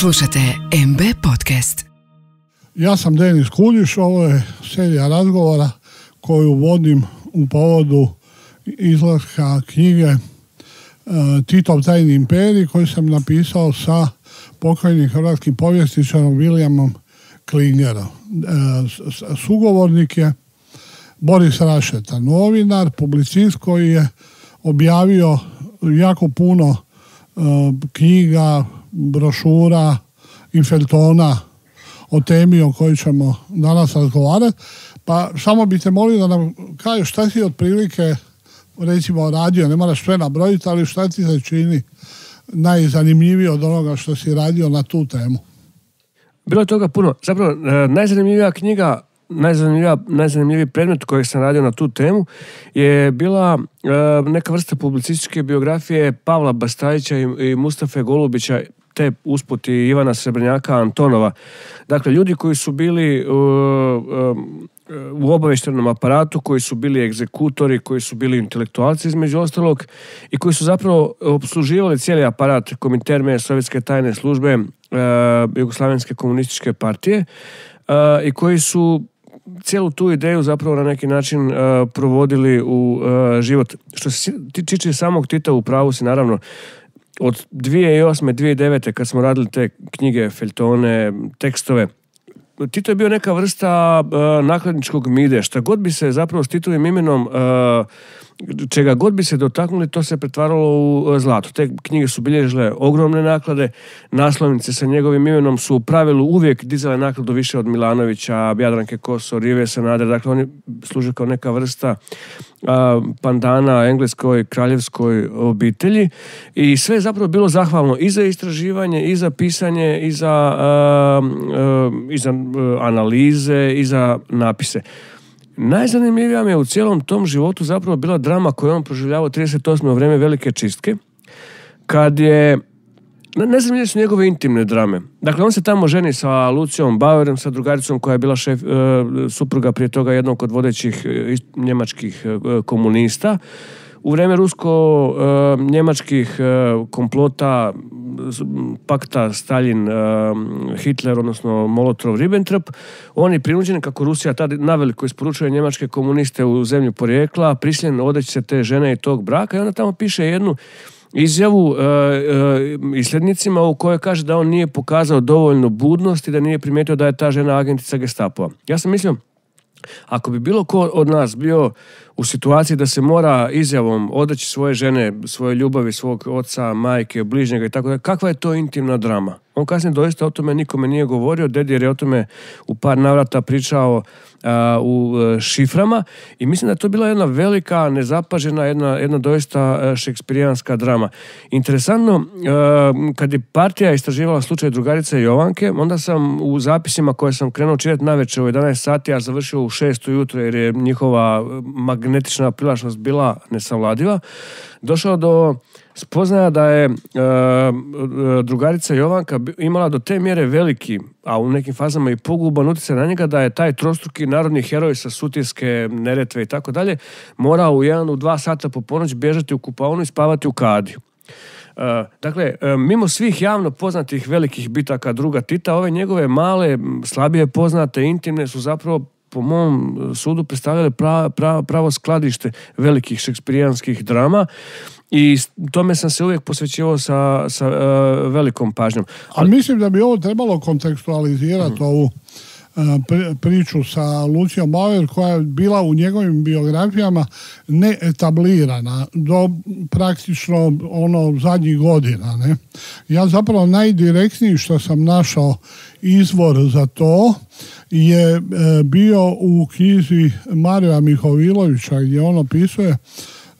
Slušate MB Podcast. Ja sam Denis Kuljiš, ovo je serija razgovora koju vodim u povodu izlaska knjige e, Titov tajni imperij koju sam napisao sa pokojnim hrvatskim povjestičarom Williamom Klingerom. E, sugovornik je Boris Rašeta, novinar, publicist koji je objavio jako puno e, knjiga, brošura i feltona o temi o kojoj ćemo danas razgovarati. Pa samo bi te molio da nam kažeš šta si otprilike recimo radio, ne moraš sve nabrojiti, ali šta ti se čini najzanimljivije od onoga što si radio na tu temu? Bilo je toga puno. Zapravo, e, najzanimljivija knjiga najzanimljiviji predmet koji sam radio na tu temu je bila e, neka vrsta publicističke biografije Pavla Bastajića i, Mustafe Golubića te usputi Ivana Srebrnjaka Antonova. Dakle, ljudi koji su bili uh, u obaveštenom aparatu, koji su bili egzekutori, koji su bili intelektualci između ostalog i koji su zapravo obsluživali cijeli aparat Kominterme, Sovjetske tajne službe, uh, Jugoslavenske komunističke partije i koji su cijelu tu ideju zapravo na neki način provodili u život. Što se tiče samog Tita u pravu si naravno od 2008. 2009. kad smo radili te knjige, feltone, tekstove, Tito je bio neka vrsta uh, nakladničkog mide. Šta god bi se zapravo s Titovim imenom uh, čega god bi se dotaknuli, to se pretvaralo u e, zlato. Te knjige su bilježile ogromne naklade, naslovnice sa njegovim imenom su u pravilu uvijek dizale nakladu više od Milanovića, Jadranke Kosor, Rive Sanader, dakle oni služe kao neka vrsta pandana engleskoj kraljevskoj obitelji i sve je zapravo bilo zahvalno i za istraživanje, i za pisanje, i za, i za analize, i za napise. Najzanimljivija mi je u cijelom tom životu zapravo bila drama koju on proživljavao 38. u vrijeme velike čistke, kad je ne su njegove intimne drame. Dakle, on se tamo ženi sa Lucijom Bauerem, sa drugaricom koja je bila šef, e, supruga prije toga jednog od vodećih e, njemačkih e, komunista u vrijeme rusko-njemačkih e, komplota pakta Stalin, e, Hitler, odnosno Molotov-Ribbentrop, on je prinuđen kako Rusija tad naveliko isporučuje njemačke komuniste u zemlju porijekla, prisiljen odeći se te žene i tog braka i onda tamo piše jednu izjavu e, isljednicima u kojoj kaže da on nije pokazao dovoljno budnosti, da nije primijetio da je ta žena agentica gestapo Ja sam mislio, ako bi bilo ko od nas bio u situaciji da se mora izjavom odreći svoje žene, svoje ljubavi, svog oca, majke, bližnjega i tako kakva je to intimna drama? On kasnije doista o tome nikome nije govorio, Dedijer je o tome u par navrata pričao u e, šiframa i mislim da je to bila jedna velika, nezapažena, jedna, jedna doista e, šekspirijanska drama. Interesantno, e, kad je partija istraživala slučaj drugarice Jovanke, onda sam u zapisima koje sam krenuo čitati navečer u 11 sati, a završio u 6 ujutro jer je njihova magnetična prilašnost bila nesavladiva, došao do spoznaja da je drugarica Jovanka imala do te mjere veliki, a u nekim fazama i poguban utjecaj na njega da je taj trostruki narodni heroj sa Sutjeske, Neretve i tako dalje morao u jedan, u dva sata po ponoć bježati u kupaonu i spavati u kadi. dakle, mimo svih javno poznatih velikih bitaka druga Tita, ove njegove male, slabije poznate, intimne su zapravo po mom sudu predstavljale pravo skladište velikih šekspirijanskih drama i tome sam se uvijek posvećivao sa, sa e, velikom pažnjom. Ali mislim da bi ovo trebalo kontekstualizirati mhm. ovu e, priču sa Lucijom Bauer koja je bila u njegovim biografijama neetablirana do praktično ono zadnjih godina. Ne? Ja zapravo najdirektniji što sam našao izvor za to je e, bio u knjizi Marija Mihovilovića gdje on opisuje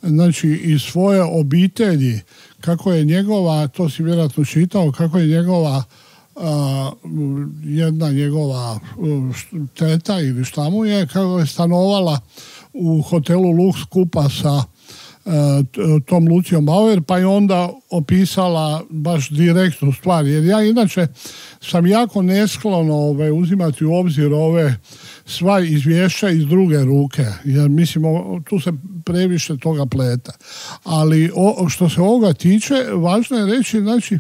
znači iz svoje obitelji kako je njegova, to si vjerojatno čitao, kako je njegova jedna njegova teta ili šta mu je, kako je stanovala u hotelu Lux skupa sa tom Lucijom Bauer, pa je onda opisala baš direktnu stvar. Jer ja inače sam jako nesklono ove, uzimati u obzir ove sva izvješća iz druge ruke, jer mislim tu se previše toga pleta. Ali o, što se ovoga tiče, važno je reći znači,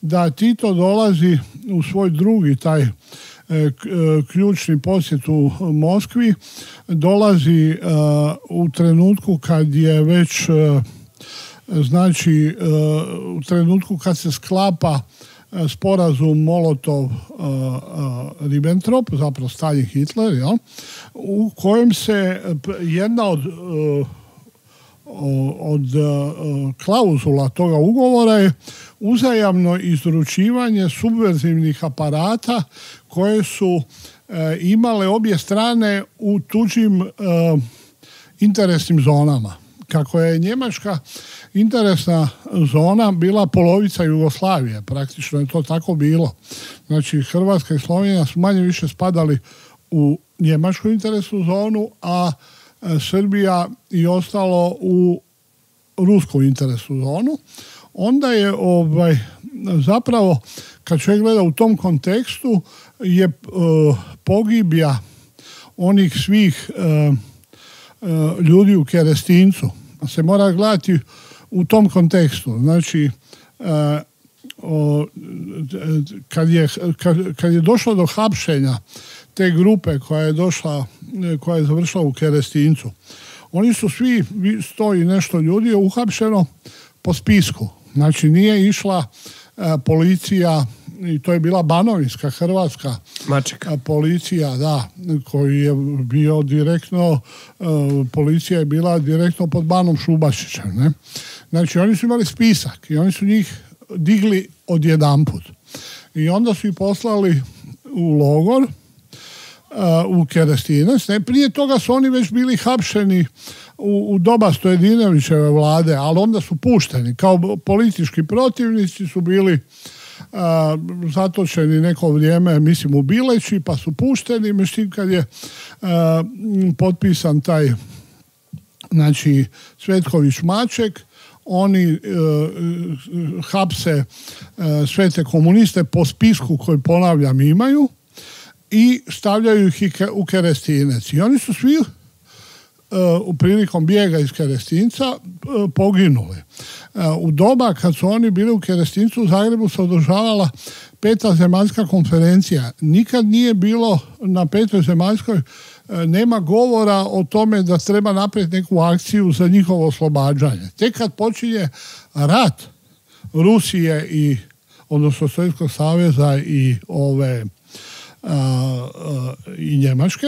da Tito dolazi u svoj drugi taj ključni posjet u Moskvi dolazi u trenutku kad je već znači u trenutku kad se sklapa sporazum Molotov-Ribbentrop, zapravo Stalin Hitler, jel? u kojem se jedna od od klauzula toga ugovora je uzajamno izručivanje subverzivnih aparata koje su e, imale obje strane u tuđim e, interesnim zonama. Kako je Njemačka interesna zona bila polovica Jugoslavije, praktično je to tako bilo. Znači Hrvatska i Slovenija su manje više spadali u njemačku interesnu zonu, a e, Srbija i ostalo u rusku interesnu zonu. Onda je ovaj zapravo kad čovjek gleda u tom kontekstu je e, pogibja onih svih e, ljudi u Kerestincu se mora gledati u tom kontekstu. Znači, e, kad, je, kad, je došlo do hapšenja te grupe koja je došla, koja je završila u Kerestincu, oni su svi, sto i nešto ljudi uhapšeno po spisku. Znači nije išla e, policija i to je bila Banovinska Hrvatska Maček. policija, da, koji je bio direktno, e, policija je bila direktno pod Banom Šubašićem, ne? Znači, oni su imali spisak i oni su njih digli odjedanput. I onda su ih poslali u logor u Kerestinac. Ne, prije toga su oni već bili hapšeni u, u doba Stojedinovićeve vlade, ali onda su pušteni. Kao politički protivnici su bili uh, zatočeni neko vrijeme, mislim, u Bileći, pa su pušteni. Međutim, kad je uh, potpisan taj znači Svetković Maček, oni e, hapse e, sve te komuniste po spisku koji ponavljam imaju i stavljaju ih u Kerestinec. I oni su svi e, u prilikom bijega iz Kerestinca e, poginuli. U doba kad su oni bili u Kerestincu u Zagrebu se održavala peta zemaljska konferencija. Nikad nije bilo na petoj zemaljskoj E, nema govora o tome da treba napraviti neku akciju za njihovo oslobađanje. Tek kad počinje rat Rusije i odnosno Sovjetskog saveza i ove i Njemačke,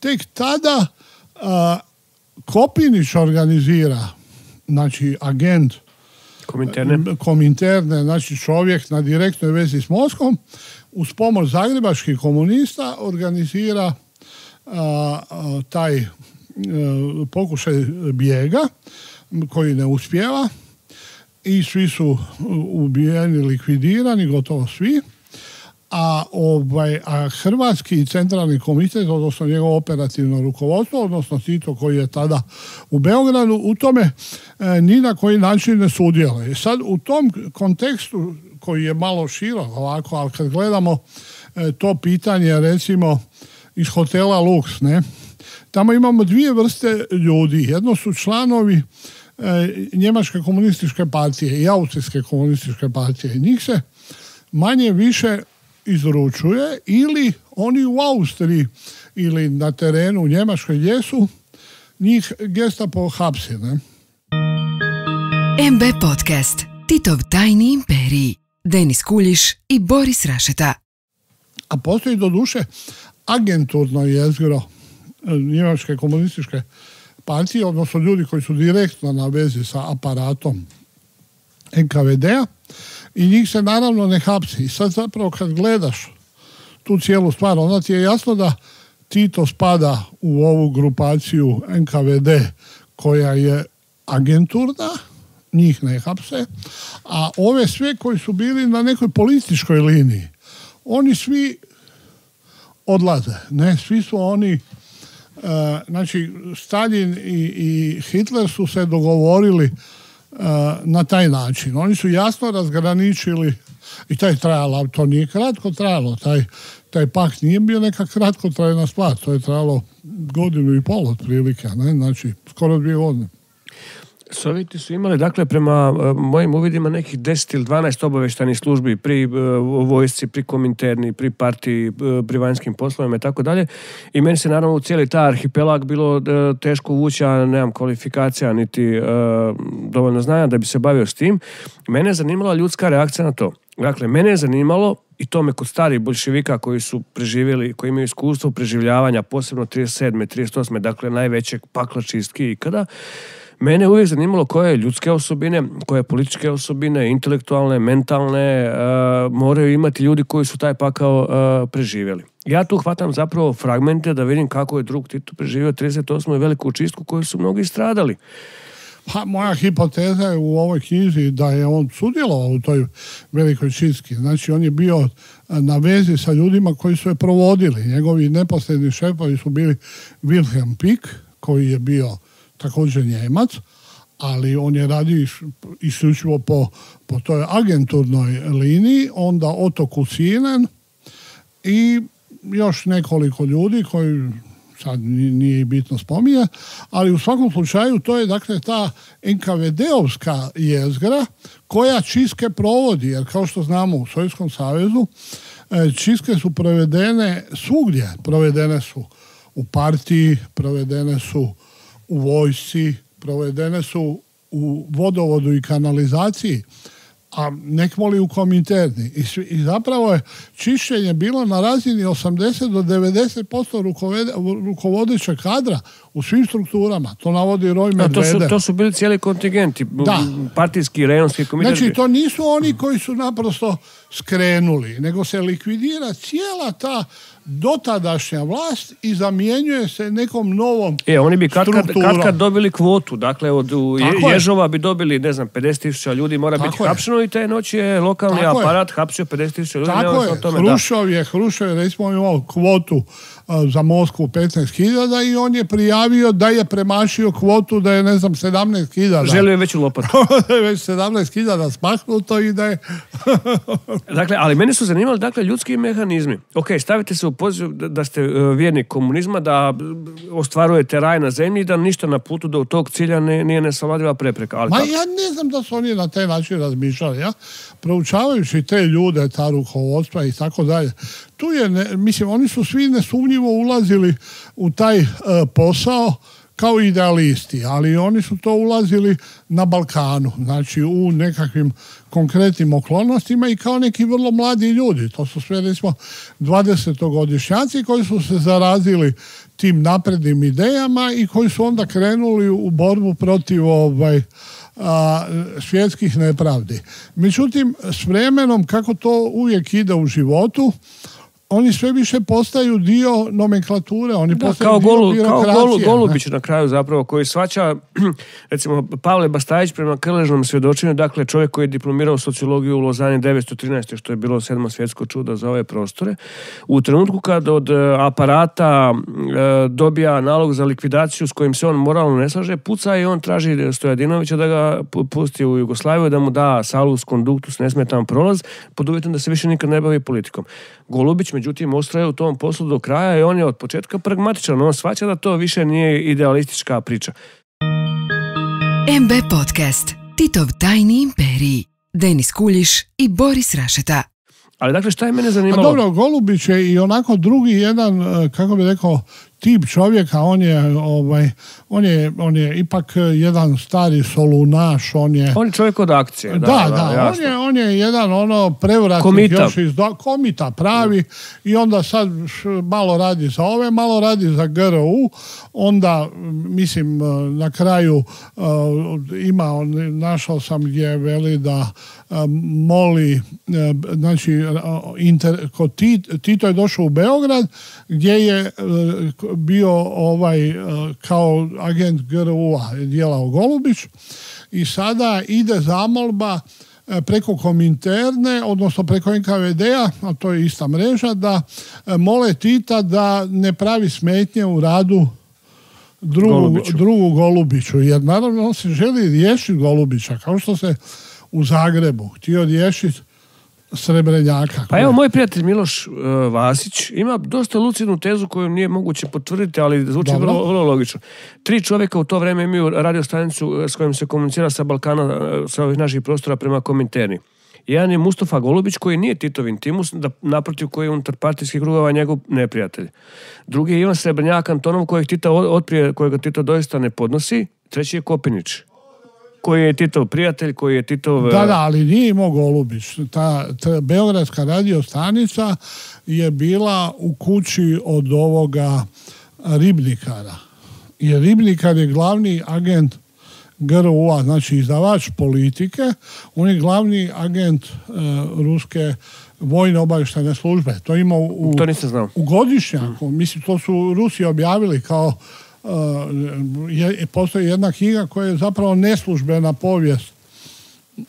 tek tada a, Kopinić organizira znači agent Kominterne. Kominterne, znači čovjek na direktnoj vezi s Moskom, uz pomoć zagrebačkih komunista organizira taj e, pokušaj bijega koji ne uspjeva i svi su ubijeni, likvidirani, gotovo svi. A, ovaj, a Hrvatski centralni komitet, odnosno njegovo operativno rukovodstvo, odnosno Tito koji je tada u Beogradu, u tome e, ni na koji način ne sudjeluje. Sad u tom kontekstu koji je malo širok ovako, ali kad gledamo e, to pitanje recimo iz hotela Lux, ne? Tamo imamo dvije vrste ljudi. Jedno su članovi e, Njemačke komunističke partije i Austrijske komunističke partije. Njih se manje više izručuje ili oni u Austriji ili na terenu u Njemačkoj jesu njih gestapo hapsi. Ne? MB Podcast Titov tajni imperiji Denis Kuljiš i Boris Rašeta. A postoji do duše agenturno jezgro e, njemačke komunističke partije, odnosno ljudi koji su direktno na vezi sa aparatom NKVD-a i njih se naravno ne hapsi. I sad zapravo kad gledaš tu cijelu stvar, onda ti je jasno da Tito spada u ovu grupaciju NKVD koja je agenturna, njih ne hapse, a ove sve koji su bili na nekoj političkoj liniji, oni svi odlaze. Ne, svi su oni e, znači Stalin i, i Hitler su se dogovorili na taj način. Oni su jasno razgraničili i taj trajalo, to nije kratko trajalo, taj, taj pak nije bio neka kratko trajna stvar, to je trajalo godinu i pol otprilike, ne, znači skoro dvije godine. Sovjeti su imali, dakle, prema e, mojim uvidima nekih 10 ili 12 obaveštajnih službi pri e, vojsci, pri kominterni, pri partiji, e, pri vanjskim poslovima i tako dalje. I meni se naravno u cijeli ta arhipelag bilo teško uvući, a nemam kvalifikacija niti dovoljno znanja da bi se bavio s tim. Mene je zanimala ljudska reakcija na to. Dakle, mene je zanimalo i to me kod starih bolševika koji su preživjeli, koji imaju iskustvo preživljavanja, posebno 37. 38. dakle najvećeg pakla čistki ikada, Mene je uvijek zanimalo koje ljudske osobine, koje političke osobine, intelektualne, mentalne, e, moraju imati ljudi koji su taj pakao e, preživjeli. Ja tu hvatam zapravo fragmente da vidim kako je drug Tito preživio 38. veliku čistku koju su mnogi stradali. Pa moja hipoteza je u ovoj knjizi da je on sudjelovao u toj velikoj čistki. Znači on je bio e, na vezi sa ljudima koji su je provodili. Njegovi neposredni šefovi su bili Wilhelm Pick, koji je bio također Njemac, ali on je radio isključivo po, po toj agenturnoj liniji, onda Otto Kusinen i još nekoliko ljudi koji sad ni- nije bitno spominje, ali u svakom slučaju to je dakle ta NKVD-ovska jezgra koja čiske provodi, jer kao što znamo u Sovjetskom savezu e, čiske su provedene svugdje, provedene su u partiji, provedene su u vojsci, provedene su u vodovodu i kanalizaciji, a nek moli u kominterni. I, svi- I zapravo je čišćenje bilo na razini 80 do 90% rukovede- rukovodećeg kadra u svim strukturama. To navodi Roy A to su, to su bili cijeli kontingenti, Da. partijski, rejonski, komitetski. Znači, to nisu oni koji su naprosto skrenuli, nego se likvidira cijela ta dotadašnja vlast i zamjenjuje se nekom novom E, oni bi kad kad, kad, kad dobili kvotu, dakle od Je- Tako je. Ježova bi dobili, ne znam, 50 tisuća ljudi mora Tako biti je. hapšeno i te noći je lokalni Tako je. aparat hapsio 50 tisuća ljudi. Tako je, tome, da. Hrušov je, Hrušov je recimo imao kvotu za Moskvu 15.000 i on je prijavio da je premašio kvotu da je ne znam 17.000. Želio je veću lopatu. da je već 17.000 smahnuto i da je Dakle, ali mene su zanimali dakle, ljudski mehanizmi. Ok, stavite se u poziciju da, ste e, vjernik komunizma, da ostvarujete raj na zemlji i da ništa na putu do tog cilja ne, nije nesavladiva prepreka. Ali Ma kako- ja ne znam da su oni na taj način razmišljali. Ja? Proučavajući te ljude, ta rukovodstva i tako dalje, tu je, ne, mislim, oni su svi nesumnjivo ulazili u taj e, posao kao idealisti, ali oni su to ulazili na Balkanu, znači u nekakvim konkretnim oklonostima i kao neki vrlo mladi ljudi. To su sve, recimo, 20-godišnjaci koji su se zarazili tim naprednim idejama i koji su onda krenuli u borbu protiv ovaj, a, svjetskih nepravdi. Međutim, s vremenom, kako to uvijek ide u životu, oni sve više postaju dio nomenklature, oni Da, postaju kao, dio golu, kao golu? Golubić na kraju zapravo koji svača, recimo Pavle Bastajić prema Krležnom svjedočenju, dakle čovjek koji je diplomirao sociologiju u Lozani 913. što je bilo sedmo svjetsko čudo za ove prostore. U trenutku kad od e, aparata e, dobija nalog za likvidaciju s kojim se on moralno ne slaže, puca i on traži Stojadinovića da ga pu- pusti u Jugoslaviju, da mu da salus conductus, nesmetan prolaz, pod uvjetom da se više nikad ne bavi politikom. Golubić, međutim, ostraje u tom poslu do kraja i on je od početka pragmatičan. On shvaća da to više nije idealistička priča. MB Podcast. Titov tajni imperiji. Denis Kuljiš i Boris Rašeta. Ali dakle, šta je mene A zanimalo? dobro, Golubić je i onako drugi jedan, e, kako bi rekao, tip čovjeka, on je, ovaj, on je, on je ipak jedan stari solunaš, on je... On je čovjek od akcije. Da, da, on, jasno. je, on je jedan ono prevratnik Komita. još iz do- komita pravi i onda sad malo radi za ove, malo radi za GRU, onda mislim na kraju e, ima, on- našao sam gdje veli da moli, e, b- znači e, inter, kod Tit- Tito je došao u Beograd gdje je bio ovaj kao agent GRU-a je djelao Golubić i sada ide zamolba preko Kominterne, odnosno preko NKVD-a, a to je ista mreža, da mole Tita da ne pravi smetnje u radu drugu, Golubiću. drugu Golubiću, jer naravno on se želi riješiti Golubića, kao što se u Zagrebu htio riješiti Srebrenjaka. Pa evo, moj prijatelj Miloš uh, Vasić ima dosta lucidnu tezu koju nije moguće potvrditi, ali zvuči Dobro. vrlo, vrlo logično. Tri čovjeka u to vrijeme imaju radio stanicu uh, s kojim se komunicira sa Balkana, uh, sa ovih naših prostora prema Kominterni. Jedan je Mustafa Golubić koji nije Titov intimus, da, naprotiv koji je unutar partijskih krugova njegov neprijatelj. Drugi je Ivan Srebrnjak Antonov kojeg Tita otprije, kojega Tito doista ne podnosi. Treći je Kopinić koji je Titov prijatelj, koji je Titov... Da, da, ali nije imao Golubić. Ta, ta Beogradska radio stanica je bila u kući od ovoga ribnikara. Jer ribnikar je glavni agent GRU-a, znači izdavač politike, on je glavni agent e, ruske vojne obavještajne službe. To ima u, To nisam znao. u godišnjaku. Mislim, to su Rusi objavili kao uh, je, postoji jedna knjiga koja je zapravo neslužbena povijest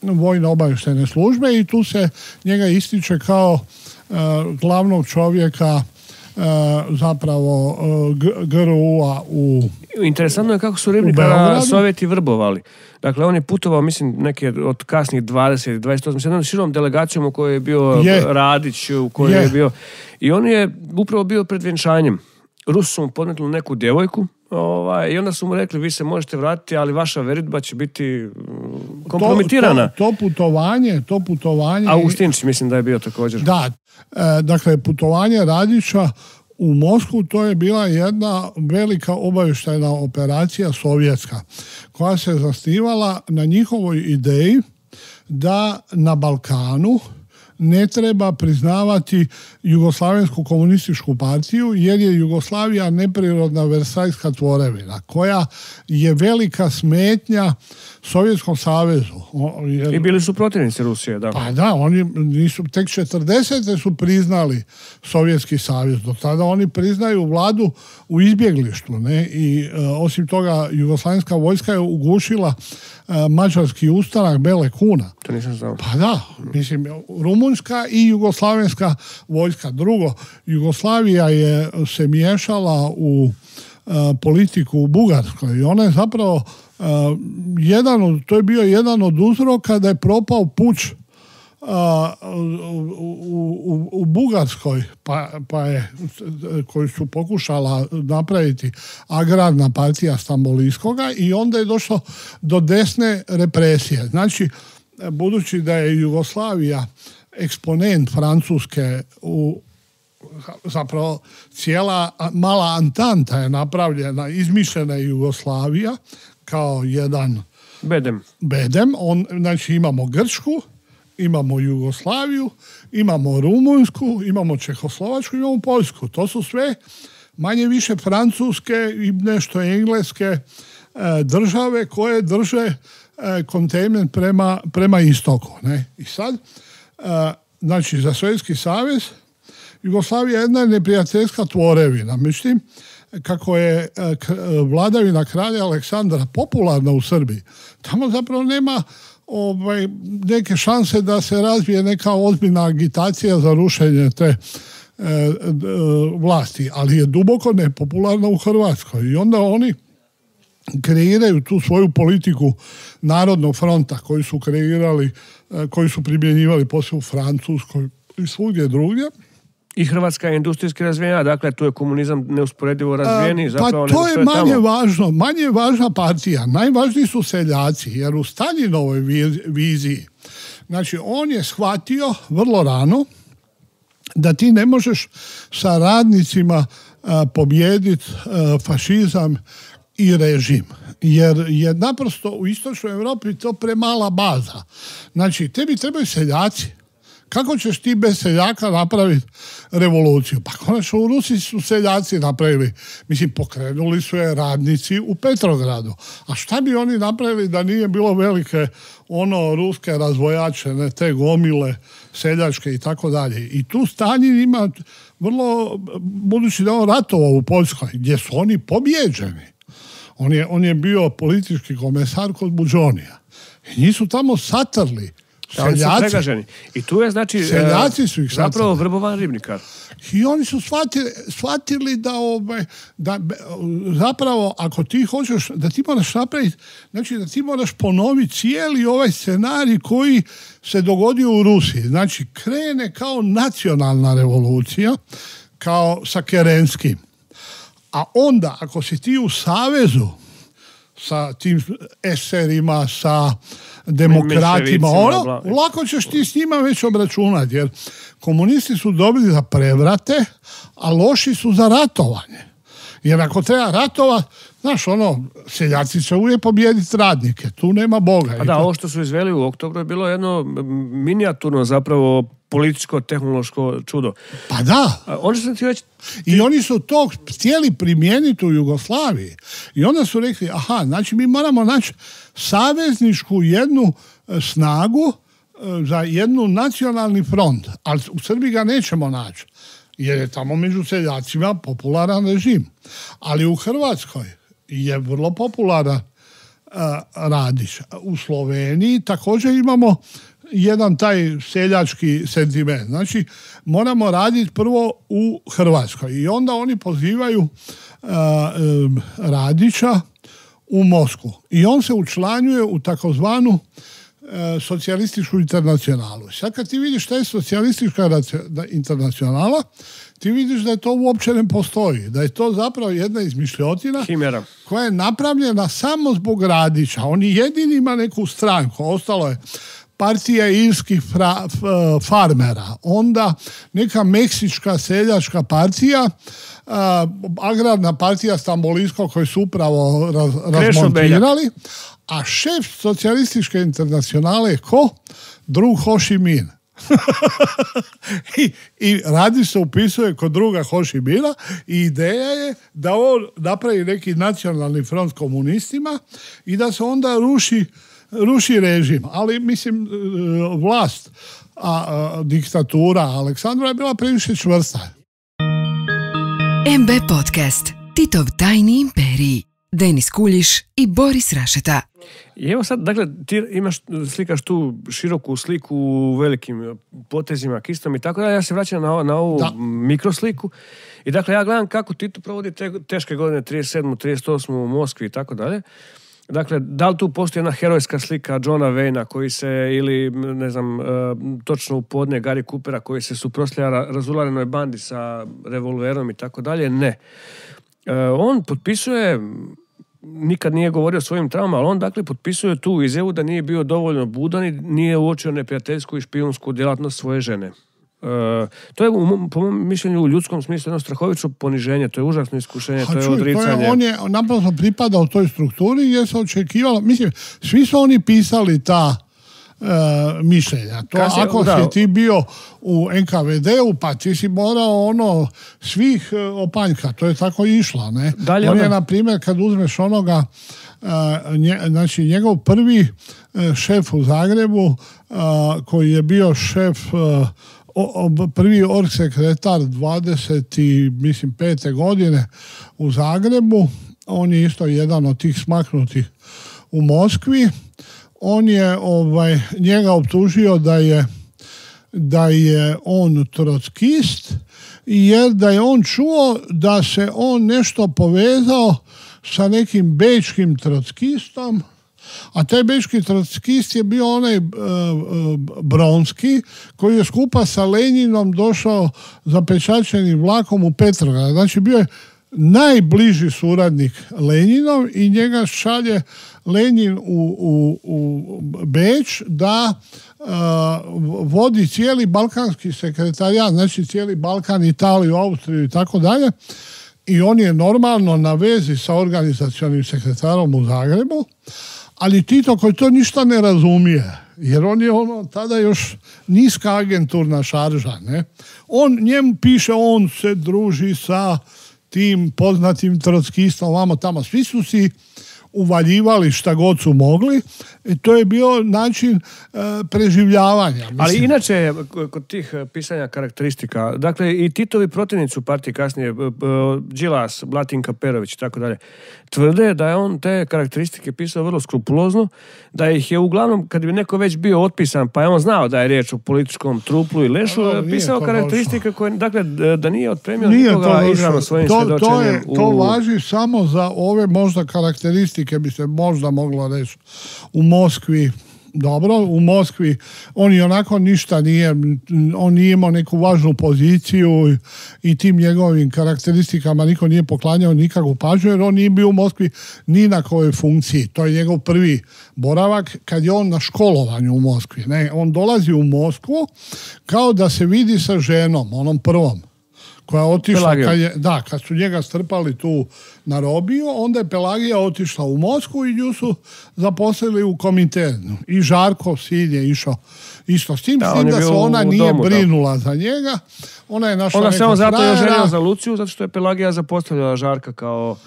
vojno obavještajne službe i tu se njega ističe kao uh, glavnog čovjeka uh, zapravo uh, GRU-a u Interesantno je kako su Beogradu? Sovjeti vrbovali. Dakle, on je putovao, mislim, neke od kasnih 20, 28, s jednom širom delegacijom u kojoj je bio Je. Radić, u kojoj je. Je. bio... I on je upravo bio pred vjenčanjem. Rusi su mu podmetnuli neku djevojku ovaj, i onda su mu rekli, vi se možete vratiti, ali vaša veritba će biti mm, kompromitirana. To, to, to putovanje, to putovanje... Augustinčić mislim da je bio također. Da, e, dakle, putovanje Radića u Moskvu to je bila jedna velika obavještajna operacija sovjetska koja se zasnivala na njihovoj ideji da na Balkanu ne treba priznavati Jugoslavensku komunističku partiju jer je Jugoslavija neprirodna versajska tvorevina koja je velika smetnja Sovjetskom savezu. Jer- I bili su protivnici Rusije, da. pa da, oni nisu, tek 40. su priznali Sovjetski savez. Do tada oni priznaju vladu u izbjeglištu. Ne? I e, osim toga, Jugoslavenska vojska je ugušila mađarski ustanak Bele Kuna. To nisam znao. Pa da, mislim, rumunjska i jugoslavenska vojska. Drugo, Jugoslavija je se miješala u e, politiku u Bugarskoj i ona je zapravo e, jedan od, to je bio jedan od uzroka da je propao puć u, u, Bugarskoj pa, pa je koju su pokušala napraviti agrarna partija Stambolijskoga i onda je došlo do desne represije. Znači, budući da je Jugoslavija eksponent Francuske u zapravo cijela mala Antanta je napravljena, izmišljena je Jugoslavija kao jedan Bedem. bedem. On, znači imamo Grčku, imamo Jugoslaviju, imamo Rumunjsku, imamo Čehoslovačku, imamo Poljsku. To su sve manje više francuske i nešto engleske e, države koje drže e, kontejner prema, prema istoku. Ne? I sad, e, znači za Sovjetski savez Jugoslavija je jedna neprijateljska tvorevina. Međutim, kako je e, e, vladavina kralja Aleksandra popularna u Srbiji, tamo zapravo nema ovaj, neke šanse da se razvije neka ozbiljna agitacija za rušenje te e, e, vlasti, ali je duboko nepopularna u Hrvatskoj. I onda oni kreiraju tu svoju politiku Narodnog fronta koji su kreirali, e, koji su primjenjivali poslije u Francuskoj i svugdje drugdje. I Hrvatska je industrijski razvijena, dakle tu je komunizam neusporedivo razvijeniji. pa zapravo to nego je manje tamo. važno, manje važna partija. Najvažniji su seljaci, jer u Staljinovoj vi- viziji, znači on je shvatio vrlo rano da ti ne možeš sa radnicima pobijediti fašizam i režim. Jer je naprosto u istočnoj Europi to premala baza. Znači, tebi trebaju seljaci. Kako ćeš ti bez seljaka napraviti revoluciju? Pa konačno u Rusiji su seljaci napravili. Mislim, pokrenuli su je radnici u Petrogradu. A šta bi oni napravili da nije bilo velike ono ruske razvojačene, te gomile seljačke i tako dalje. I tu Stalin ima vrlo, budući da on ratovao u Poljskoj, gdje su oni pobjeđeni. On je, on je bio politički komesar kod Buđonija. I njih su tamo satrli seljaci. pregaženi. I tu je znači... e, Seljaci su ih Zapravo vrbovan ribnikar. I oni su shvatili, shvatili da, ovaj, da zapravo ako ti hoćeš, da ti moraš napraviti, znači da ti moraš ponoviti cijeli ovaj scenarij koji se dogodio u Rusiji. Znači krene kao nacionalna revolucija, kao sa Kerenskim. A onda ako si ti u savezu sa tim eserima, sa demokratima, ono, lako ćeš ti s njima već obračunati, jer komunisti su dobri za prevrate, a loši su za ratovanje. Jer ako treba ratovat, znaš, ono, seljaci će uvijek pobijediti radnike, tu nema Boga. A da, to- ovo što su izveli u oktobru je bilo jedno minijaturno zapravo političko-tehnološko čudo. Pa da, A Ono što sam ti I oni su to htjeli primijeniti u Jugoslaviji. I onda su rekli, aha, znači mi moramo naći savezničku jednu e, snagu e, za jednu nacionalni front. Ali u Srbiji ga nećemo naći. Jer je tamo među seljacima popularan režim. Ali u Hrvatskoj je vrlo popularan e, Radić. U Sloveniji također imamo jedan taj seljački sentiment. Znači, moramo raditi prvo u Hrvatskoj. I onda oni pozivaju em, Radića u Moskvu. I on se učlanjuje u takozvanu e, socijalističku internacionalu. Sad kad ti vidiš šta je socijalistička internacionala, ti vidiš da je to uopće ne postoji. Da je to zapravo jedna izmišljotina Himera. koja je napravljena samo zbog Radića. On je jedini ima neku stranku. Ostalo je partija irskih fra- f- farmera. Onda neka meksička seljačka partija, a, agrarna partija Stambolijsko koji su upravo raz, razmontirali. A šef socijalističke internacionale je ko? Drug Ho Chi Minh. I, I radi se upisuje kod druga Ho Chi Mina i ideja je da on napravi neki nacionalni front komunistima i da se onda ruši, ruši režim. Ali mislim e, vlast a, a, diktatura Aleksandra je bila previše čvrsta. MB Podcast. Titov tajni imperiji. Denis Kuljiš i Boris Rašeta. I evo sad, dakle, ti imaš, slikaš tu široku sliku u velikim potezima, kistom i tako da, ja se vraćam na, na ovu Da. mikrosliku i dakle, ja gledam kako Tito provodi te, teške godine 37. 38. u Moskvi i tako dalje. Dakle, da li tu postoji jedna herojska slika Johna Wayna koji se, ili ne znam, e, točno u podne Gary Coopera koji se suprotstavlja ra- razularenoj bandi sa revolverom i tako dalje? Ne. E, on potpisuje nikad nije govorio o svojim traumama, ali on dakle potpisuje tu izjavu da nije bio dovoljno budan i nije uočio neprijateljsku i špijunsku djelatnost svoje žene. E, to je u po mom mišljenju u ljudskom smislu jedno strahovično poniženje, to je užasno iskušenje, to je čuj, odricanje. on je naprosto pripadao toj strukturi jer se očekivalo, mislim, svi su oni pisali ta e, mišljenja. To Kasnije, ako da. si ti bio u NKVD-u, pa ti si morao ono svih e, opanjka, to je tako išlo, ne? Dalje On je, ono- na primjer, kad uzmeš onoga, e, nje- znači njegov prvi e, šef u Zagrebu, e, koji je bio šef e, o- o- prvi org sekretar 20 i mislim pete godine u Zagrebu, on je isto jedan od tih smaknutih u Moskvi. On je ovaj, njega optužio da je da je on trockist jer da je on čuo da se on nešto povezao sa nekim bečkim trockistom a taj bečki trockist je bio onaj e, e, Bronski koji je skupa sa Leninom došao zapečačenim vlakom u Petrograd. Znači bio je najbliži suradnik Leninov i njega šalje Lenin u, u, u Beč da e, vodi cijeli balkanski sekretarijat, znači cijeli Balkan, Italiju, Austriju i tako dalje. I on je normalno na vezi sa organizacionim sekretarom u Zagrebu, ali Tito koji to ništa ne razumije, jer on je ono tada još niska agenturna šarža, ne? On, njemu piše, on se druži sa tim poznatim trockistom, vamo tamo, svi su si uvaljivali šta god su mogli. I to je bio način e, preživljavanja. Mislim. Ali inače, kod tih e, pisanja karakteristika, dakle i Titovi protivnici u partiji kasnije, Đilas, Blatinka Perović i tako dalje, tvrde da je on te karakteristike pisao vrlo skrupulozno, da ih je uglavnom, kad bi neko već bio otpisan, pa je on znao da je riječ o političkom truplu i lešu, nije pisao karakteristike koje, dakle, da nije otpremio Nije nikoga to svojim to, to, je, to u- važi samo za ove možda karakteristike bi se možda moglo reći u Moskvi dobro, u Moskvi on i onako ništa nije, on nije imao neku važnu poziciju i tim njegovim karakteristikama niko nije poklanjao nikakvu pažnju jer on nije bio u Moskvi ni na kojoj funkciji. To je njegov prvi boravak kad je on na školovanju u Moskvi. Ne, on dolazi u Moskvu kao da se vidi sa ženom, onom prvom koja je otišla kad je, da, kad su njega strpali tu na robiju, onda je Pelagija otišla u Moskvu i nju su zaposlili u Kominternu. I Žarko sin je išao isto s tim, Da, s tim da se ona u nije domu, da. brinula za njega. Ona je našla Onda se nekog on zato je za Luciju, zato što je Pelagija zapostavljala Žarka kao...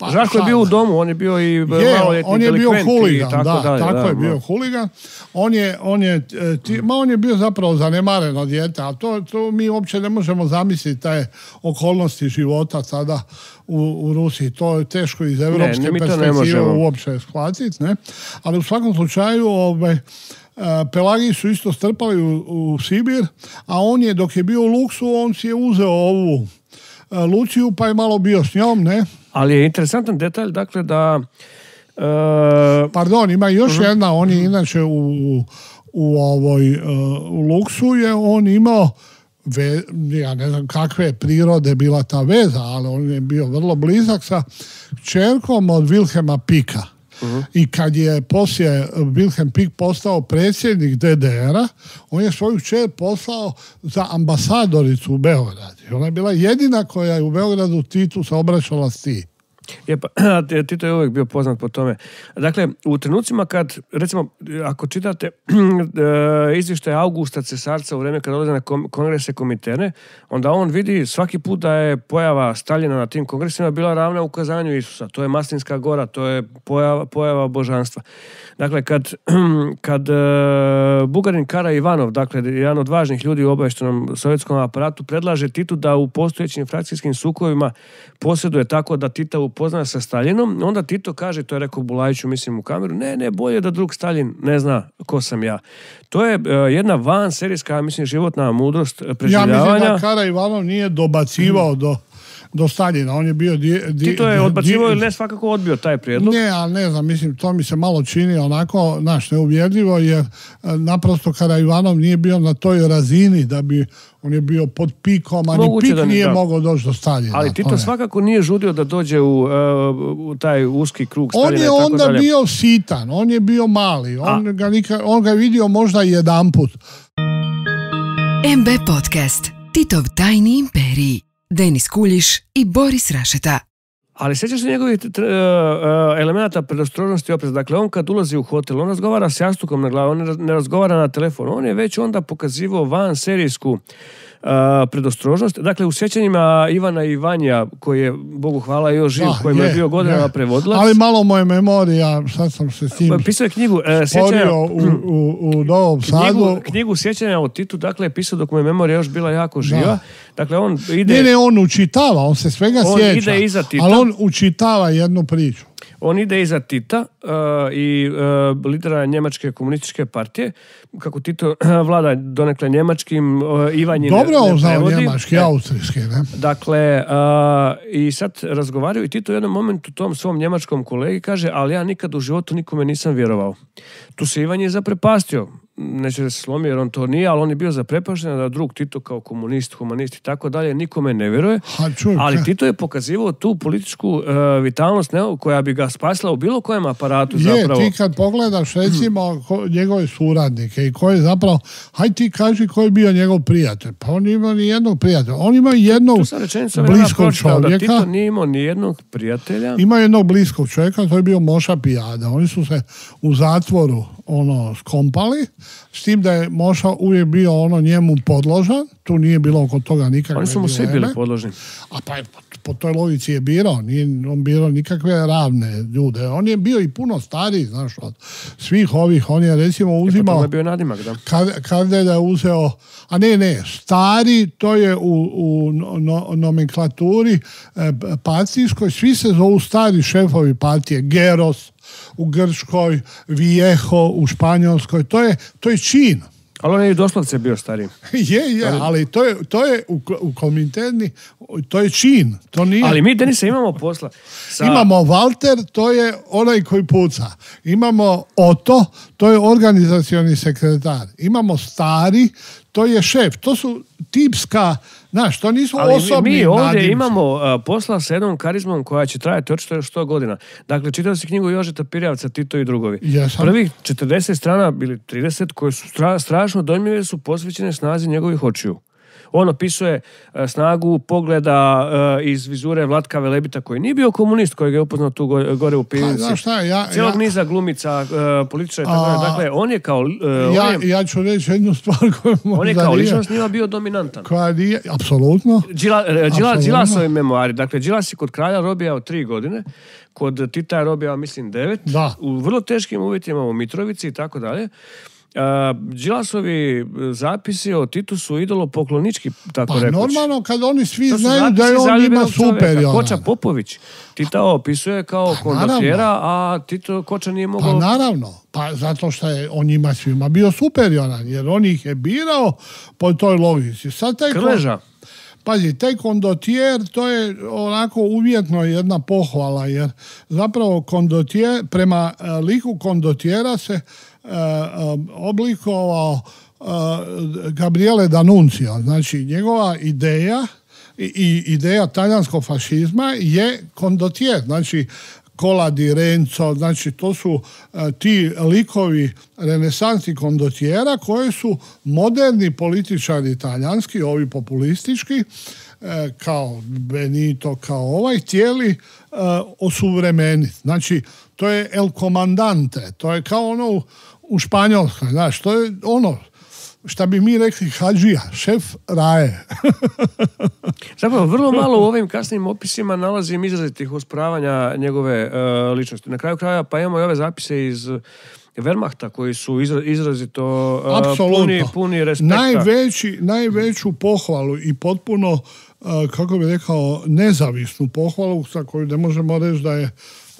Pa, Žarko je bio u domu, on je bio i Je, maloljetni on je bio huligan, tako da, dalje, tako da, je da. bio huligan. On je, on je, e, ti- ma on je bio zapravo zanemareno dijete, a to, to mi uopće ne možemo zamisliti te okolnosti života sada u, u Rusiji. To je teško iz europske mi to ne perspektive uopće shvatiti, ne? Ali u svakom slučaju, ovaj, e, Pelagiji su isto strpali u, u Sibir, a on je, dok je bio u Luksu, on si je uzeo ovu e, Luciju, pa je malo bio s njom, ne? Ali je interesantan detalj, dakle, da... e, Pardon, ima još Mhm. jedna, on je inače u, u ovoj, uh, u Luksu je on imao ve, ja ne znam kakve prirode bila ta veza, ali on je bio vrlo blizak sa čerkom od Wilhelma Pika. Mhm. I kad je poslije Wilhelm Pik postao predsjednik DDR-a, on je svoju čer poslao za ambasadoricu u Beograd. I ona je bila jedina koja je u Beogradu Titu se obraćala s ti. Je pa, Tito je uvijek bio poznat po tome. Dakle, u trenucima kad, recimo, ako čitate e, izvještaj Augusta Cesarca u vrijeme kad dolaze na kongrese komiterne, onda on vidi svaki put da je pojava Staljina na tim kongresima bila ravna ukazanju Isusa. To je Maslinska gora, to je pojava, pojava božanstva. Dakle, kad, kad e, Bugarin Kara Ivanov, dakle, jedan od važnih ljudi u obavještenom sovjetskom aparatu, predlaže Titu da u postojećim frakcijskim sukovima posjeduje tako da Tita upozna sa Staljinom, onda Tito kaže, to je rekao Bulajiću, mislim u kameru, ne, ne, bolje da drug Stalin ne zna ko sam ja. To je e, jedna van serijska, mislim, životna mudrost e, Ja preživljavanja. mislim da Kara Ivanov nije dobacivao do, do Staljina. On je bio... Di, di- Tito je di- ili ne svakako odbio taj prijedlog. Ne, ali ne znam, mislim, to mi se malo čini onako, znaš, neuvjerljivo, jer e, naprosto Kara Ivanov nije bio na toj razini da bi, on je bio pod pikom, a ni Moguće pik da nije da. mogao doći do Staljina. Ali to Tito je. svakako nije žudio da dođe u, e, u taj uski krug On Staljina je i tako onda dalje. bio sitan, on je bio mali, on, ga, nikad, on ga je vidio možda jedanput. MB Podcast. Titov tajni imperiji. Denis Kuljiš i Boris Rašeta. Ali sjećaš se njegovih e, elemenata predostrožnosti i opreza. Dakle, on kad ulazi u hotel, on razgovara s jastukom na glavi, on ne raz- ne razgovara na telefon. On je već onda pokazivao van serijsku predostrožnost. Dakle, u sjećanjima Ivana i Vanja, koji je, Bogu hvala, još živ, Da, kojima je, je, bio godinama je. prevodilac. Ali malo moje memorija, sad sam se s tim Pisao je knjigu e, sjećanja, u, u, u Novom knjigu, Sadu. knjigu sjećanja o Titu, dakle, je pisao dok mu je memorija još bila jako živa. Dakle, on ide... Ne, ne, on učitava, on se svega On sjeća. ide iza Tita. Ali on učitava jednu priču. On ide iza Tita uh, i uh, lidera Njemačke komunističke partije. Kako Tito vlada donekle njemačkim, uh, Ivan je ne- Dobro ne on znao njemački, E, austrijski, ne? Dakle, uh, i sad razgovaraju i Tito u jednom momentu tom svom njemačkom kolegi kaže, ali ja nikad u životu nikome nisam vjerovao. Tu se Ivan je zaprepastio. Neće da se slomi jer on to nije, ali on je bio zaprepašten da drug Tito kao komunist, humanist i tako dalje nikome ne vjeruje. Ha, čuj, Ali ka- Tito je pokazivao tu političku e, vitalnost ne, koja bi ga spasila u bilo kojem aparatu Je, zapravo. ti kad pogledaš recimo ko, njegove suradnike i ko je zapravo, haj ti kaži ko je bio njegov prijatelj. Pa on ima ni jednog prijatelja. On ima jednog Tu bliskog čovjeka. Da Tito nije imao ni jednog prijatelja. Ima jednog bliskog čovjeka, to je bio Moša Pijada. Oni su se u zatvoru ono skompali, s tim da je Moša uvijek bio ono njemu podložan, tu nije bilo oko toga nikakve Oni su mu svi bili podložni. A pa je, po toj logici je birao, nije on birao nikakve ravne ljude. On je bio i puno stariji, znaš, od svih ovih. On je recimo Pa to uzimao... je bio nadimak, da. Kad, kad je uzeo, a ne, ne, stari, to je u, u no- nomenklaturi e, partijskoj, svi se zovu stari šefovi partije, Geros u Grčkoj, Viejo u Španjolskoj, to je, to je čin. Ali on je i doslovce bio stariji. je, je, ali to je, to je u, u Kominterni, to je čin, to nije... Ali mi, Denise, imamo posla. Sa, Imamo Walter, to je onaj koji puca. Imamo Oto, to je organizacioni sekretar. Imamo Stari, to je šef. To su tipska, znaš, to nisu Ali osobni mi ovdje nadimci. imamo a, posla sa jednom karizmom koja će trajati očito još 100 godina. Dakle, čitao si knjigu Jožeta Pirjavca, Tito i drugovi. Jesam. Prvih 40 strana, ili 30, koje su stra- strašno dojmljive, su posvećene snazi njegovih očiju. On opisuje e, snagu pogleda e, iz vizure Vlatka Velebita, koji nije bio komunist, koji ga je upoznao tu go- gore u Pa, Pivnici. znaš šta, ja, Cijelog ja, niza glumica, e, političara i tako Dakle, on je kao, on ja, je, ja ću reći jednu stvar koju on je kao nije- ličnost njima bio dominantan. koja nije, apsolutno, Đila, Đila, Apsolutno. Đilasovi memoari. Dakle, Đilas je kod kralja robijao tri godine, kod Tita je robijao, mislim, devet, Da. u vrlo teškim uvjetima u Mitrovici i tako dalje. Đilasovi zapisi o Titu su idolo poklonički, tako pa normalno kad oni svi znaju da je on zaljubljenog čovjeka. superioran. Koča Popović. Tita opisuje kao Pa, kondotjera, a Tito Koča nije Pa mogao... naravno, pa zato što je on njima svima bio superioran, jer on ih je birao po toj logici. Sad taj Krleža. Pazi, taj kondotjer, to je onako uvjetno jedna pohvala, jer zapravo kondotjer, prema e, liku kondotjera se e, e, oblikovao e, Gabriele D'Annunzio. Znači, njegova ideja i, ideja talijanskog fašizma je kondotjer. Znači, Cola di Renzo, znači to su e, ti likovi renesansni kondotjera koji su moderni političari italijanski, ovi populistički, e, kao Benito, kao ovaj, htjeli e, osuvremeniti. Znači, to je El Comandante, to je kao ono u, Španjolskoj, znaš, to je ono, šta bi mi rekli hađija, šef raje. Zapravo, vrlo malo u ovim kasnim opisima nalazim izrazitih osporavanja njegove e, ličnosti. Na kraju kraja pa imamo i ove zapise iz Wehrmachta koji su izra- izrazito Apsolutno. puni, puni respekta. Najveći, najveću pohvalu i potpuno, uh, kako bi rekao, nezavisnu pohvalu sa koju ne možemo reći da je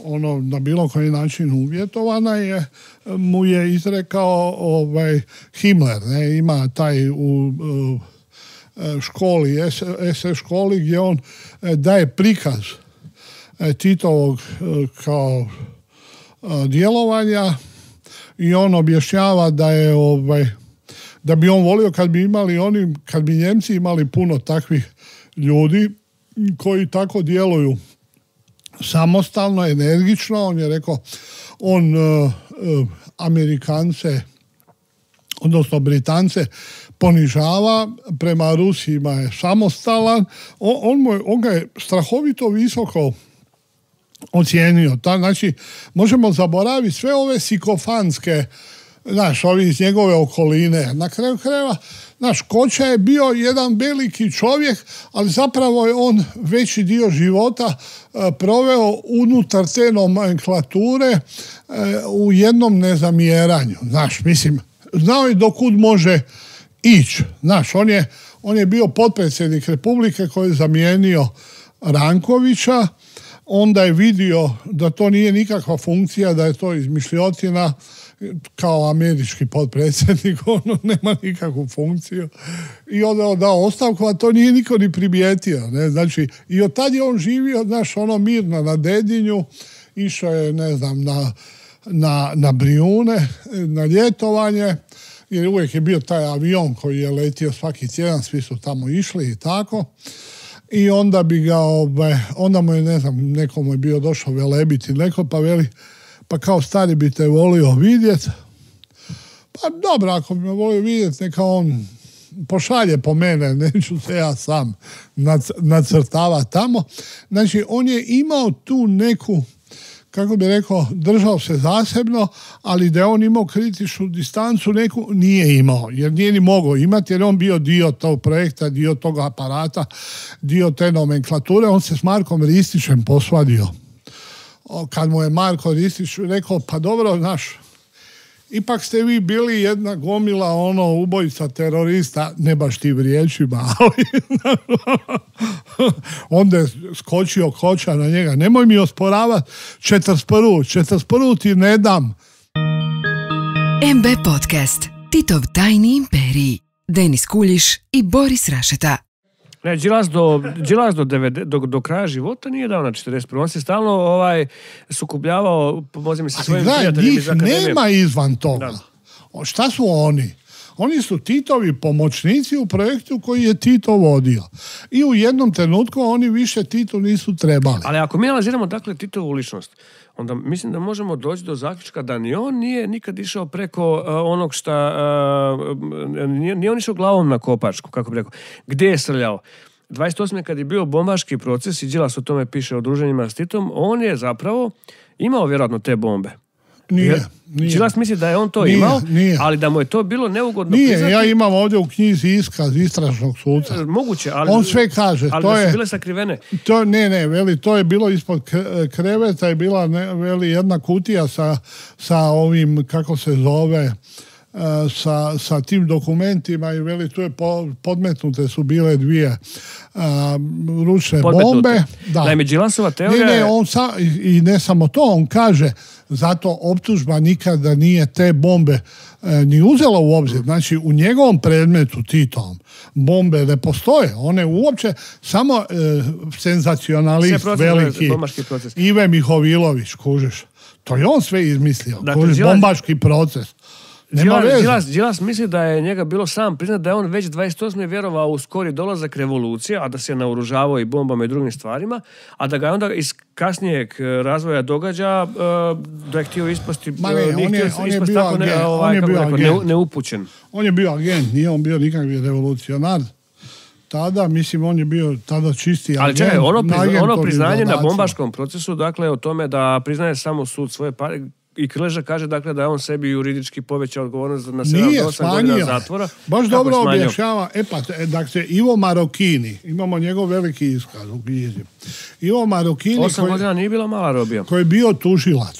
ono na bilo koji način uvjetovana je mu je izrekao ovaj Himmler, ne, ima taj u, e, školi, SS školi gdje on e, daje prikaz e, Titovog kao djelovanja i on objašnjava da je ovaj da bi on volio kad bi imali oni, kad bi Njemci imali puno takvih ljudi koji tako djeluju samostalno, energično, on je rekao on e, Amerikance odnosno Britance ponižava, prema Rusima je samostalan, on, on, mu je- on ga je strahovito visoko ocijenio. Ta, znači, možemo zaboraviti sve ove sikofanske, znaš, ovi iz njegove okoline. Na kraju krajeva, znaš, Koča je bio jedan veliki čovjek, ali zapravo je on veći dio života e, proveo unutar te nomenklature e, u jednom nezamjeranju. Znaš, mislim, znao je dokud može ići. Znaš, on je, on je bio potpredsjednik Republike koji je zamijenio Rankovića, onda je vidio da to nije nikakva funkcija, da je to izmišljotina, kao američki potpredsjednik, ono nema nikakvu funkciju. I onda on dao ostavku, a to nije niko ni primijetio. Ne? Znači, i od tad je on živio, znaš, ono mirno na Dedinju, išao je, ne znam, na, na, na Brijune, na ljetovanje, jer uvijek je bio taj avion koji je letio svaki tjedan, svi su tamo išli i tako. I onda bi ga, ovaj, onda mu je, ne znam, nekomu je bio došao velebiti neko, pa veli, pa kao stari bi te volio vidjet. Pa dobro, ako bi me volio vidjet, neka on pošalje po mene, neću se ja sam nac- nacrtava tamo. Znači, on je imao tu neku kako bi rekao, držao se zasebno, ali da je on imao kritičnu distancu neku, nije imao, jer nije ni mogao imati, jer on bio dio tog projekta, dio tog aparata, dio te nomenklature, on se s Markom Ristićem posvadio. Kad mu je Marko Ristić rekao, pa dobro, naš, ipak ste vi bili jedna gomila ono ubojica terorista, ne baš tim riječima, ali onda je skočio koča na njega. Nemoj mi osporavati 41. 41. ti ne dam. MB Podcast. Titov tajni imperiji. Denis Kuljiš i Boris Rašeta. Ne, Đilas do, Đilas do, do, do, kraja života nije dao na 41. On se stalno ovaj, sukubljavao, pomozi mi se svojim prijateljima iz akademije. nema izvan toga. Da. Šta su oni? Oni su Titovi pomoćnici u projektu koji je Tito vodio. I u jednom trenutku oni više Tito nisu trebali. Ali ako mi analiziramo dakle Titovu ličnost, onda mislim da možemo doći do zaključka da ni on nije nikad išao preko uh, onog šta, uh, nije, on išao glavom na kopačku, kako bi rekao. Gdje je srljao? 28. kad je bio bombaški proces i Đilas o tome piše o druženjima s Titom, on je zapravo imao vjerojatno te bombe. Nije. nije. Čilas misli da je on to imao, ali da mu je to bilo neugodno Nije, ja imam ovdje u knjizi iskaz istražnog suca. E, moguće, ali... On sve kaže. Ali to da su je, bile sakrivene. To, ne, ne, veli, to je bilo ispod kreveta je bila, ne, veli, jedna kutija sa, sa ovim, kako se zove, e, sa, sa tim dokumentima i veli tu je podmetnute su bile dvije ručne bombe. Da. Naime, Đilasova teorija... Ne, ne, on sa, i ne samo to, on kaže zato optužba nikada nije te bombe e, ni uzela u obzir. Znači, u njegovom predmetu Titom bombe ne postoje. One uopće samo e, senzacionalist veliki Ive Mihovilović, kužiš. To je on sve izmislio. Dakle, bombaški proces. Đilas, misli da je njega bilo sam priznat da je on već 28. vjerovao u skori dolazak revolucije, a da se naoružavao i bombama i drugim stvarima, a da ga je onda iz kasnijeg e, razvoja događa e, da je htio ispasti Ma ne, on je, on je bio agent, ovaj, on je bio agent. neupućen. On je bio agent, nije on bio nikakvi revolucionar tada, mislim, on je bio tada čisti Ali čekaj, ono, ono priznanje na bombaškom procesu, dakle, o tome da priznaje samo sud svoje pare, i Krleža kaže dakle da je on sebi juridički povećao odgovornost na 7 8 godina zatvora. Baš dobro objašnjava. E pa, dakle, Ivo Marokini, imamo njegov veliki iskaz u knjizi. Ivo Marokini... 8 godina nije bila mala robija. Koji je bio tužilac.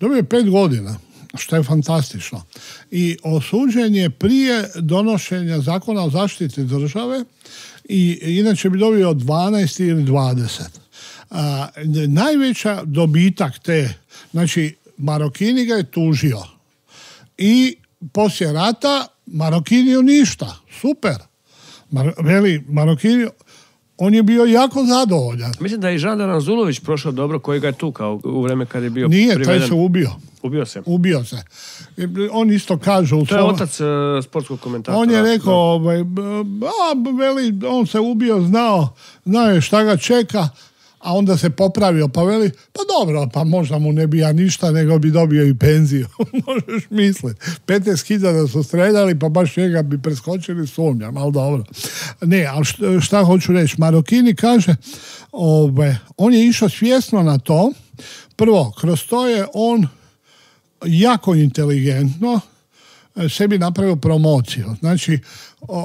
Dobio je 5 godina što je fantastično. I osuđen je prije donošenja zakona o zaštiti države i inače bi dobio 12 ili 20. A, najveća dobitak te Znači, Marokini ga je tužio. I poslije rata Marokiniju ništa. Super. Mar, veli, Marokini, on je bio jako zadovoljan. Mislim da je i Žandar Anzulović prošao dobro koji ga je tukao u vreme kad je bio Nije, priveden. taj se ubio. Ubio se. Ubio se. On isto kaže u To je otac uh, sportskog komentatora. On je rekao, ovaj, a, veli, on se ubio, znao, znao je šta ga čeka, a onda se popravio pa veli, pa dobro, pa možda mu ne bi ja ništa, nego bi dobio i penziju. Možeš misliti. 15.000 su streljali, pa baš njega bi preskočili, sumnjam, ali dobro. Ne, ali šta, hoću reći, Marokini kaže, ove, on je išao svjesno na to, prvo, kroz to je on jako inteligentno E, sebi napravio promociju. Znači,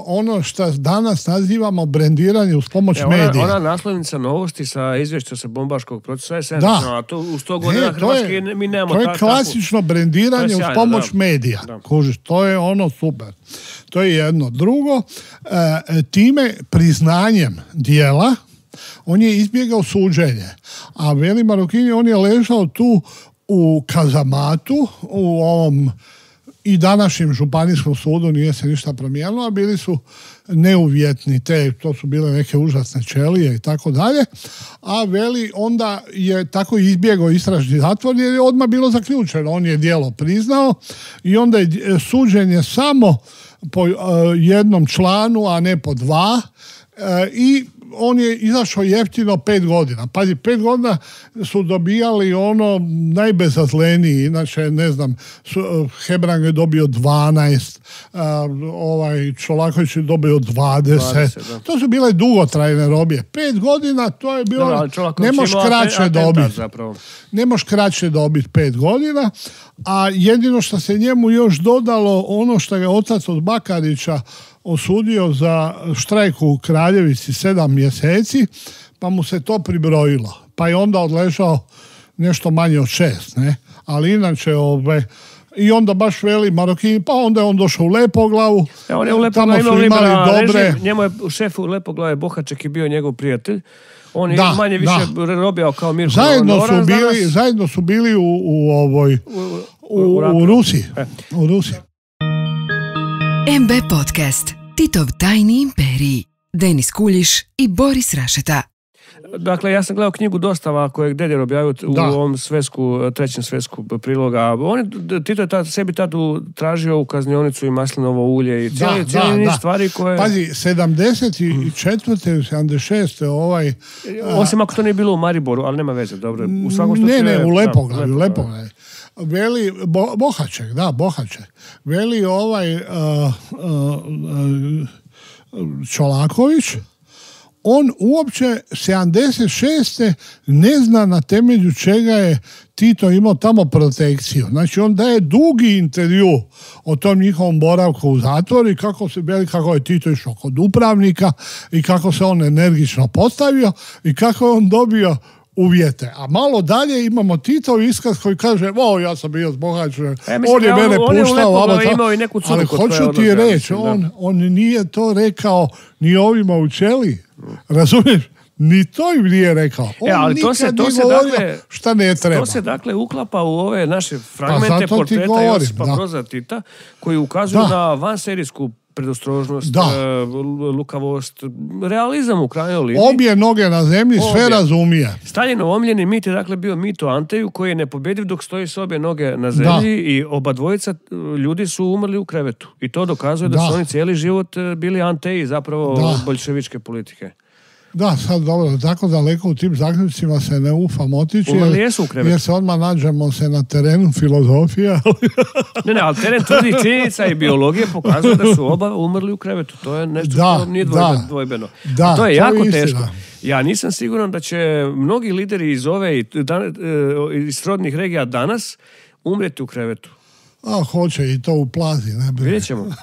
ono što danas nazivamo brendiranje uz pomoć e, medija. Ona naslovnica novosti sa izvješća sa bombaškog procesa je senzacionalna, a to u sto godina Hrvatske mi nemamo To je klasično brendiranje uz pomoć medija. Kužiš, to je ono super. To je jedno. Drugo, e, time priznanjem dijela on je izbjegao suđenje. A Veli Marokini, on je ležao tu u kazamatu, u ovom i današnjem županijskom sudu nije se ništa promijenilo, a bili su neuvjetni te, to su bile neke užasne čelije i tako dalje, a Veli onda je tako izbjegao istražni zatvor jer je odmah bilo zaključeno, on je dijelo priznao i onda je suđenje samo po e, jednom članu, a ne po dva e, i on je izašao jeftino pet godina. Pazi, pet godina su dobijali ono najbezazleniji, inače ne znam, su, Hebrang je dobio 12, ovaj Čolaković je dobio do 20. 20, da. to su bile dugotrajne robije. Pet godina, to je bilo, Čolaković ne imao kraće dobiti. Zapravo. Ne možeš kraće dobiti pet godina, a jedino što se njemu još dodalo, ono što je otac od Bakarića osudio za štrajk u Kraljevici sedam mjeseci, pa mu se to pribrojilo. Pa je onda odležao nešto manje od šest, ne? Ali inače, ove, i onda baš veli Marokini, pa onda je on došao u Lepoglavu, Ja, on je u Lepoglavu imao imali dobre... režim, njemu je u šefu Lepoglave Bohaček je bio njegov prijatelj. On je Da, manje više robijao kao Mirko Zajedno su, bili, danas. zajedno su bili u, u ovoj, u, u ratu. u Rusiji. E. U Rusiji. MB Podcast. Titov tajni imperiji. Denis Kuljiš i Boris Rašeta. Dakle, ja sam gledao knjigu Dostava kojeg Dedjer objavio u Da. ovom svesku, trećem svesku priloga. On je, Tito je tad, sebi tad tražio u kaznionicu i maslinovo ulje i cijeli, cijeli niz stvari koje... Pazi, 74. ili 76. ovaj... Osim ako to nije bilo u Mariboru, ali nema veze, dobro. U svakom ne, slučaju ne, je- u da, Lepoglavi, u Lepoglavi. Veli, Bo, Bohaček, da, Bohaček. Veli ovaj uh, uh, Čolaković, on uopće 76. ne zna na temelju čega je Tito imao tamo protekciju. Znači on daje dugi intervju o tom njihovom boravku u zatvoru i kako se veli kako je Tito išao kod upravnika i kako se on energično postavio i kako je on dobio uvjete. A malo dalje imamo Titov iskaz koji kaže, o, ja sam bio zbogaćen, E, on je on- mene on je puštao, Lepoglavi vamo tamo." imao i neku ali hoću ti odlaze, ja reći, da. on, on nije to rekao ni ovima u čeli. Razumiješ? Ni to im nije rekao. On E, ali to se- to se dakle- šta ne treba. To se dakle uklapa u ove naše fragmente zato ti portreta Josipa da. Broza Tita koji ukazuju Da. na vanserijsku predostrožnost, Da. e, lukavost, realizam u krajnjoj liniji. Obje noge na zemlji, sve Obje. razumije. Staljinov omljeni mit je dakle bio mit o Anteju koji je nepobjediv dok stoji s obje noge na zemlji i oba dvojica e, ljudi su umrli u krevetu. I to dokazuje da, Da. su oni cijeli život e, bili Anteji zapravo Da. bolševičke politike. Da, sad dobro, tako daleko u tim zaključcima se ne ufam otići. Jer-. Jer se odmah nađemo se na terenu filozofije, ali Ne, ne, ali teren tvrdi činjenica i biologije pokazuje da su oba umrli u krevetu. To je nešto Da, što nije da. dvojbe- dvojbeno. Da, A to je to jako teško. Ja nisam siguran da će mnogi lideri iz ove i e, iz srodnih regija danas umreti u krevetu. A, hoće i to u plazi. Ne. Vidjet ćemo.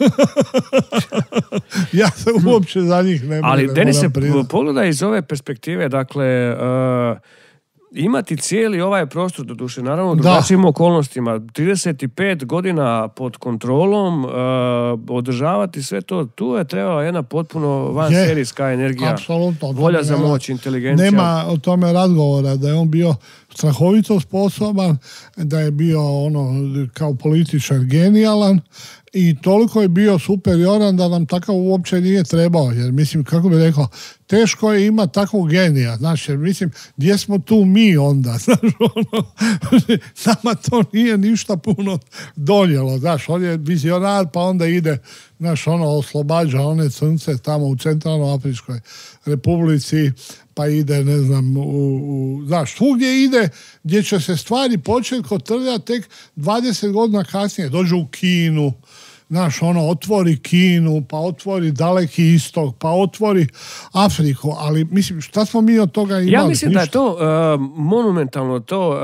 Ja se uopće za njih ne Ali Denise, pogledaj iz ove perspektive, dakle, e, imati cijeli ovaj prostor, doduše, naravno u drugačijim okolnostima, 35 godina pod kontrolom, e, održavati sve to, tu je trebala jedna potpuno van Je, serijska energija, Apsolutno. volja za moć, inteligencija. Nema o tome razgovora, da je on bio strahovito sposoban, da je bio ono kao političar genijalan i toliko je bio superioran da nam takav uopće nije trebao. Jer mislim, kako bi rekao, teško je imati takvog genija. Znaš, jer mislim, gdje smo tu mi onda? Znaš, ono, nama to nije ništa puno donijelo. Znaš, on je vizionar, pa onda ide, znaš, ono, oslobađa one crnce tamo u Centralnoafričkoj republici, pa ide, ne znam, u, u, znaš, svugdje ide gdje će se stvari početi kotrljati tek 20 godina kasnije. Dođu u Kinu, znaš, ono, otvori Kinu, pa otvori Daleki istok, pa otvori Afriku, ali mislim, šta smo mi od toga imali? Ja mislim da je Ništa. to e, monumentalno, to...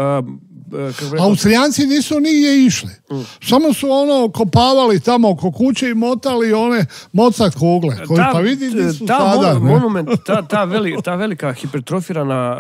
rekao, Austrijanci nisu nigdje išli. Mm. Samo su ono kopavali tamo oko kuće i motali one mocat kugle. Koji, pa vidi di su ta sada. mon- monument, ta, ta, veli, ta velika hipertrofirana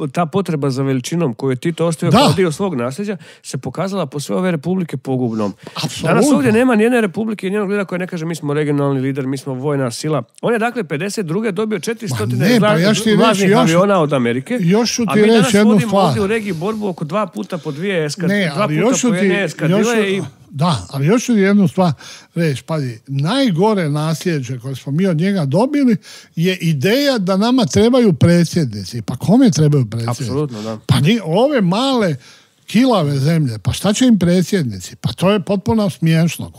uh, ta potreba za veličinom koju je Tito ostavio kao dio svog nasljeđa se pokazala po sve ove republike pogubnom. Apsolutno. Danas ovdje nema nijedne republike i nijednog lidera koji ne kaže mi smo regionalni lider, mi smo vojna sila. On je dakle 52. dobio 400 Ma ne, pa ja ću ti reći lažnih još- aviona od Amerike. još ću a ti mi reći danas jednu vodimo stvar. ovdje u regiji borbu oko dva puta po dvije eskad, Ne, dva ali puta još ću po ti, jedne eskadrile i da, ali još ću jednu stvar reći, pazi, najgore nasljeđe koje smo mi od njega dobili je ideja da nama trebaju predsjednici. Pa kome trebaju predsjednici? Apsolutno, da. Pa ni, ove male kilave zemlje, pa šta će im predsjednici? Pa to je potpuno smiješno.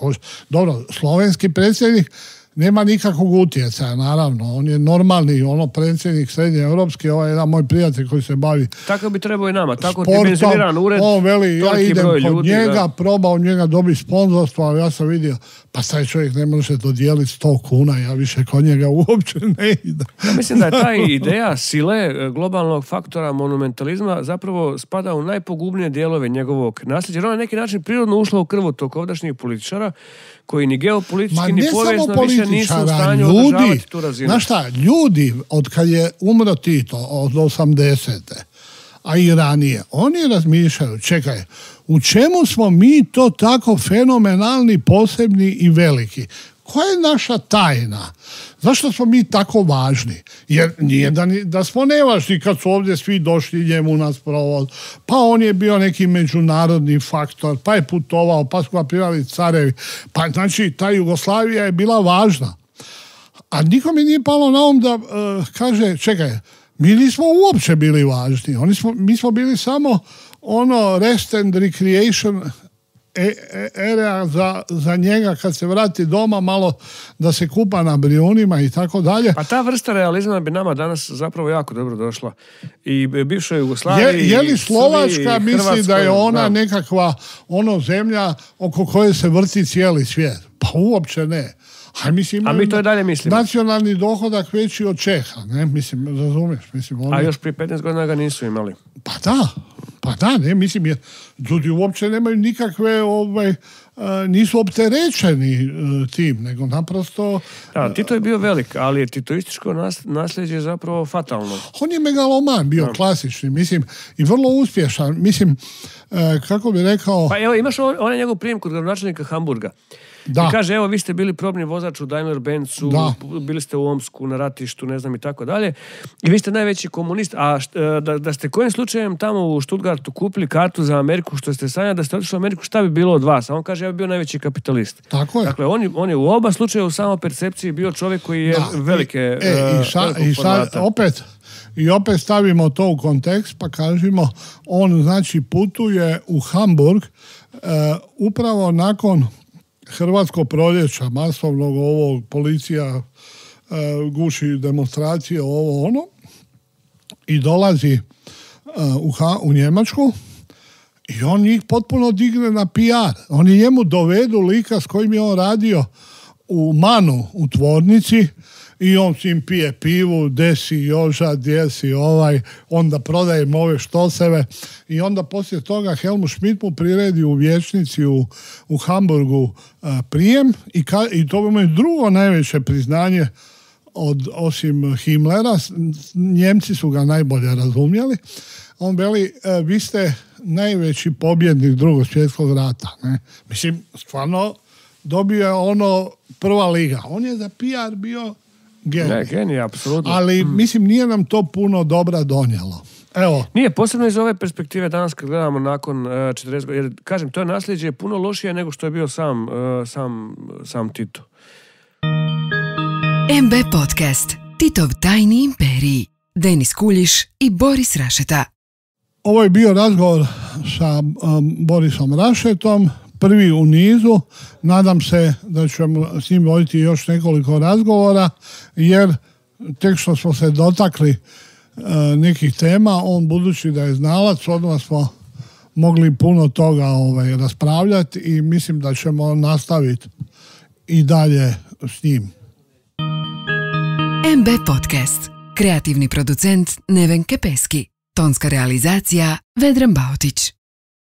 Dobro, slovenski predsjednik nema nikakvog utjecaja, naravno. On je normalni, ono, predsjednik Srednje Europske, ovaj jedan moj prijatelj koji se bavi Tako bi trebao i nama, tako sportom. ured, On veli, ja idem kod ljudi, njega, da. probao njega dobiti sponzorstvo, ali ja sam vidio, pa taj čovjek ne može dodijeliti 100 kuna, ja više kod njega uopće ne idem. Ja mislim da je ta ideja sile e, globalnog faktora monumentalizma zapravo spada u najpogubnije dijelove njegovog nasljeđa. Jer ona je na neki način prirodno ušla u krvu tog ovdašnjih političara koji ni Ma geopolitički ne ni povijesno više nisu u stanju ljudi, tu razinu. znaš šta, ljudi, od kad je umro Tito, od 80. a i ranije, oni razmišljaju, čekaj, u čemu smo mi to tako fenomenalni, posebni i veliki? Koja je naša tajna? Zašto smo mi tako važni? Jer nije da, da smo nevažni kad su ovdje svi došli njemu na sprovod. Pa on je bio neki međunarodni faktor, pa je putovao, pa su ga primali carevi. Pa znači ta Jugoslavija je bila važna. A nikome nije palo na um da e, kaže, čekaj, mi nismo uopće bili važni. Oni smo, mi smo bili samo ono rest and recreation e- e- area za, za njega kad se vrati doma malo da se kupa na Brijunima i tako dalje. Pa ta vrsta realizma bi nama danas zapravo jako dobro došla. I bivšoj Jugoslaviji, Je, je li Slovačka i misli da je ona da. nekakva ono zemlja oko koje se vrti cijeli svijet? Pa uopće ne. A, mislim, A mi to i dalje mislimo. Nacionalni dohodak veći od Čeha, ne? Mislim, razumiješ? Mislim, oni... A još prije 15 godina ga nisu imali. Pa da, pa da, ne, mislim, jer ljudi uopće nemaju nikakve, ovaj, e, nisu opterećeni e, tim, nego naprosto Da, Tito je bio velik, ali je titoističko nas, nasljeđe zapravo fatalno. on je megaloman bio klasični, mislim, i vrlo uspješan, mislim, e, kako bi rekao, Pa evo, imaš on, onaj njegov prijem kod gradonačelnika Hamburga. Da, I kaže, evo, vi ste bili probni vozač u Daimler Benzu, Da. bili ste u Omsku, na ratištu, ne znam i tako dalje. I vi ste najveći komunist. A št- e, da, da ste kojim slučajem tamo u Stuttgartu kupili kartu za Ameriku, što ste sanjali da ste otišli u Ameriku, šta bi bilo od vas? A on kaže, ja bi bio najveći kapitalist. tako je. Dakle, on on je u oba slučaja u samo percepciji bio čovjek koji je Da, velike... i, e, i, sa- velikog i formata. opet i opet stavimo to u kontekst pa kažemo on znači putuje u Hamburg e, upravo nakon Hrvatskog proljeća masovnog ovog policija e, guši demonstracije ovo ono i dolazi e, u, Ha- u Njemačku i on njih potpuno digne na PR. Oni njemu dovedu lika s kojim je on radio u Manu u tvornici i on s njim pije pivu, desi Joža, desi ovaj, onda prodaje mu ove štoseve i onda poslije toga Helmut Schmidt mu priredi u vječnici u, u Hamburgu e, prijem i, ka, i to mu je drugo najveće priznanje od, osim Himmlera, Njemci su ga najbolje razumjeli, on veli, e, vi ste najveći pobjednik drugog svjetskog rata. Ne? Mislim, stvarno dobio je ono prva liga. On je za PR bio genij. Ne, genij, apsolutno. Ali, mislim, nije nam to puno dobra donijelo. Evo, Nije, posebno iz ove perspektive danas kad gledamo nakon uh, 40 godina, jer kažem, to je nasljeđe puno lošije nego što je bio sam, e, sam, sam Tito. MB Podcast. Titov tajni imperiji. Denis Kuljiš i Boris Rašeta. Ovo je bio razgovor sa um, Borisom Rašetom, prvi u nizu. Nadam se da ćemo s njim voditi još nekoliko razgovora, jer tek što smo se dotakli uh, nekih tema, on budući da je znalac, odmah smo mogli puno toga ovaj, raspravljati i mislim da ćemo nastaviti i dalje s njim. MB Podcast. Kreativni producent Neven Kepeski. Tonska realizacija Vedran Baotić.